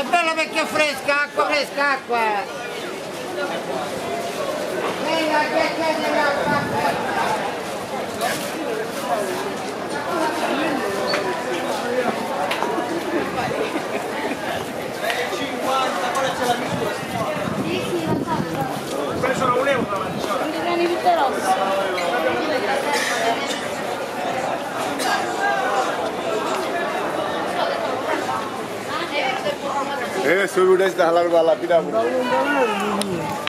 È bella è fresca, acqua fresca, acqua! Venga, che chiede l'acqua! Eh, suruh dah dah lalu balap tidak.